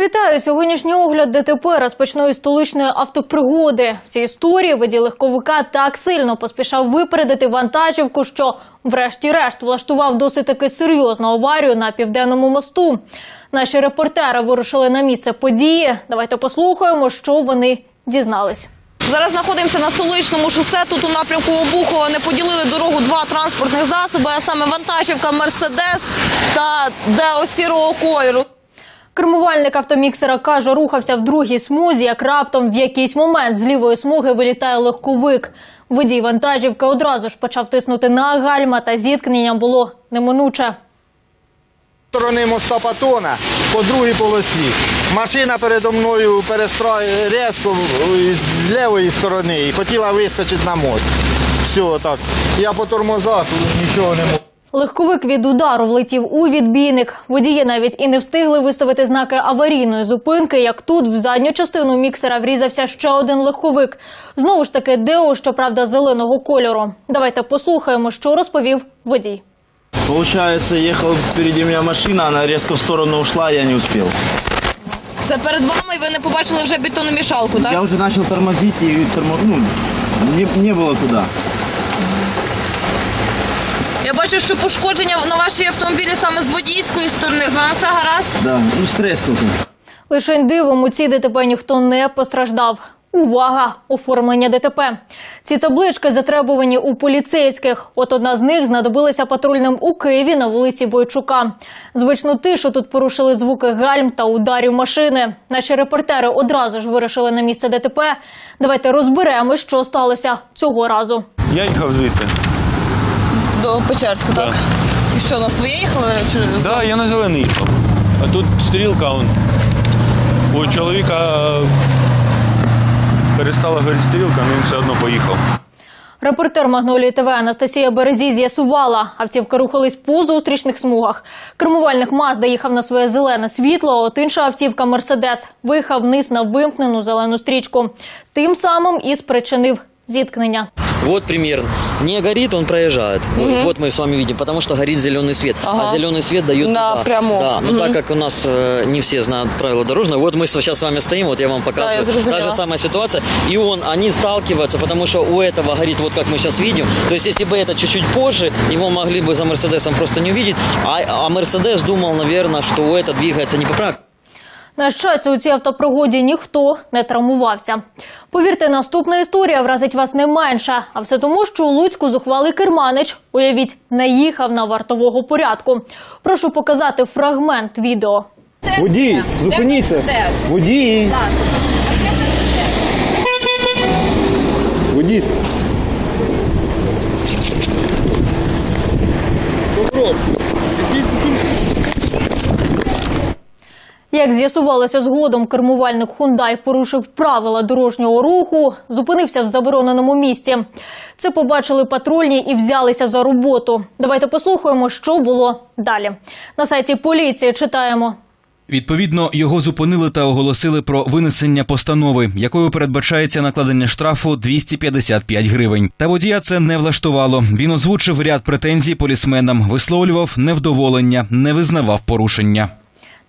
Вітаю! Сьогоднішній огляд ДТП розпочну із столичної автопригоди. В цій історії водій легковика так сильно поспішав випередити вантажівку, що врешті-решт влаштував досить таки серйозну аварію на південному мосту. Наші репортери вирушили на місце події. Давайте послухаємо, що вони дізнались. Зараз знаходимося на столичному шосе. Тут у напрямку Обухова не поділили дорогу два транспортних засоби, а саме вантажівка Мерседес та Део сірого кольору. Кермувальник автоміксера каже, рухався в другій смузі, як раптом в якийсь момент з лівої смуги вилітає легковик. Водій вантажівки одразу ж почав тиснути на гальма, та зіткнення було неминуче. сторони моста Патона по другій полосі. Машина передо мною перестроє різко з лівої сторони і хотіла вискочити на мост. Все так. Я по тормозах нічого не можу. Легковик від удару влетів у відбійник. Водії навіть і не встигли виставити знаки аварійної зупинки, як тут в задню частину міксера врізався ще один легковик. Знову ж таки, Део, щоправда, зеленого кольору. Давайте послухаємо, що розповів водій. Получается, ехал впереди меня машина, она резко в сторону ушла, я не успел. Це перед вами, і ви не побачили вже бетономішалку, так? Я уже начал тормозить и тормо... ну, не, не было куда. Я бачу, що пошкодження на вашій автомобілі саме з водійської сторони. З вами все гаразд? Да, ну стресс только. Лише дивом у цій ДТП ніхто не постраждав. Увага! Оформлення ДТП. Ці таблички затребувані у поліцейських. От одна з них знадобилася патрульним у Києві на вулиці Бойчука. Звичну тишу тут порушили звуки гальм та ударів машини. Наші репортери одразу ж вирушили на місце ДТП. Давайте розберемо, що сталося цього разу. Я їхав звідти. До Печерська, так? І що, на своє їхали? Чи Так, я на зелений їхав. А тут стрілка, он. у чоловіка е, перестала горіти стрілка, але він все одно поїхав. Репортер Магнолії ТВ Анастасія Березі з'ясувала, автівки рухались по зустрічних смугах. Кермувальник Мазда їхав на своє зелене світло, а от інша автівка Мерседес виїхав вниз на вимкнену зелену стрічку. Тим самим і спричинив зіткнення. Вот пример. Не горит, он проезжает. Вот, вот мы с вами видим, потому что горит зеленый свет. Ага. А зеленый свет дает На туда. прямо. Да, но так как у нас э, не все знают правила дорожного, вот мы сейчас с вами стоим, вот я вам показываю. я зрозумела. Та же самая ситуация. И он, они сталкиваются, потому что у этого горит, вот как мы сейчас видим. То есть, если бы это чуть-чуть позже, его могли бы за Мерседесом просто не увидеть. А, а Мерседес думал, наверное, что у это двигается не по правилам. На щастя, у цій автопригоді ніхто не травмувався. Повірте, наступна історія вразить вас не менше. А все тому, що у Луцьку зухвалий керманич, уявіть, наїхав на вартового порядку. Прошу показати фрагмент відео. Водій, зупиніться. Водій. Водій. Як з'ясувалося згодом, кермувальник Хундай порушив правила дорожнього руху, зупинився в забороненому місці. Це побачили патрульні і взялися за роботу. Давайте послухаємо, що було далі. На сайті поліції читаємо. Відповідно, його зупинили та оголосили про винесення постанови, якою передбачається накладення штрафу 255 гривень. Та водія це не влаштувало. Він озвучив ряд претензій полісменам, висловлював невдоволення, не визнавав порушення.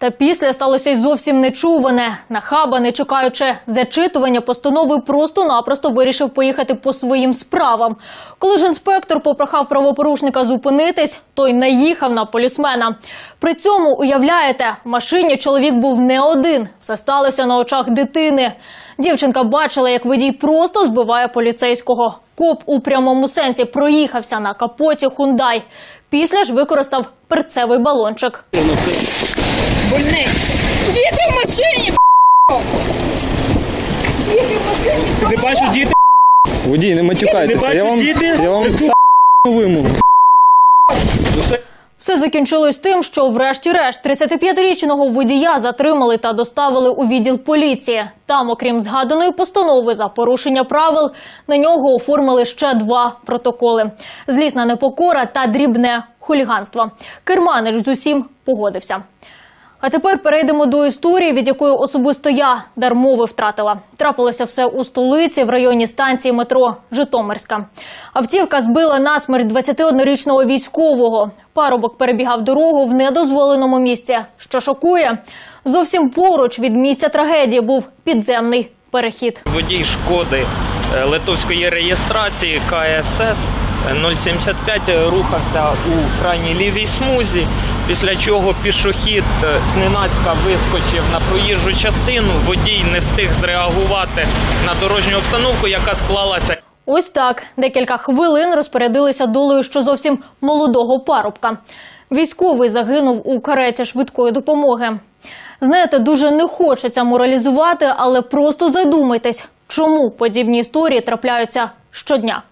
Та після сталося й зовсім нечуване. Нахаба, не чекаючи зачитування постанови, просто-напросто вирішив поїхати по своїм справам. Коли ж інспектор попрохав правопорушника зупинитись, той наїхав на полісмена. При цьому, уявляєте, в машині чоловік був не один. Все сталося на очах дитини. Дівчинка бачила, як водій просто збиває поліцейського. Коп у прямому сенсі проїхався на капоті Хундай. Після ж використав перцевий балончик. Діти в машині, Діти в машині, Не бачу діти. Водій, не матюкайтеся. Не я вам, діти. я вам вимогу. Все закінчилось тим, що врешті-решт 35-річного водія затримали та доставили у відділ поліції. Там, окрім згаданої постанови за порушення правил, на нього оформили ще два протоколи: злісна непокора та дрібне хуліганство. Керманич з усім погодився. А тепер перейдемо до історії, від якої особисто я дармови втратила. Трапилося все у столиці в районі станції метро Житомирська. Автівка збила насмерть 21-річного військового. Парубок перебігав дорогу в недозволеному місці. Що шокує, зовсім поруч від місця трагедії був підземний перехід. Водій шкоди е, литовської реєстрації КСС 075 рухався у крайній лівій смузі, після чого пішохід е, зненацька вискочив на проїжджу частину. Водій не встиг зреагувати на дорожню обстановку, яка склалася. Ось так декілька хвилин розпорядилися долею що зовсім молодого парубка. Військовий загинув у кареті швидкої допомоги. Знаєте, дуже не хочеться моралізувати, але просто задумайтесь, чому подібні історії трапляються щодня.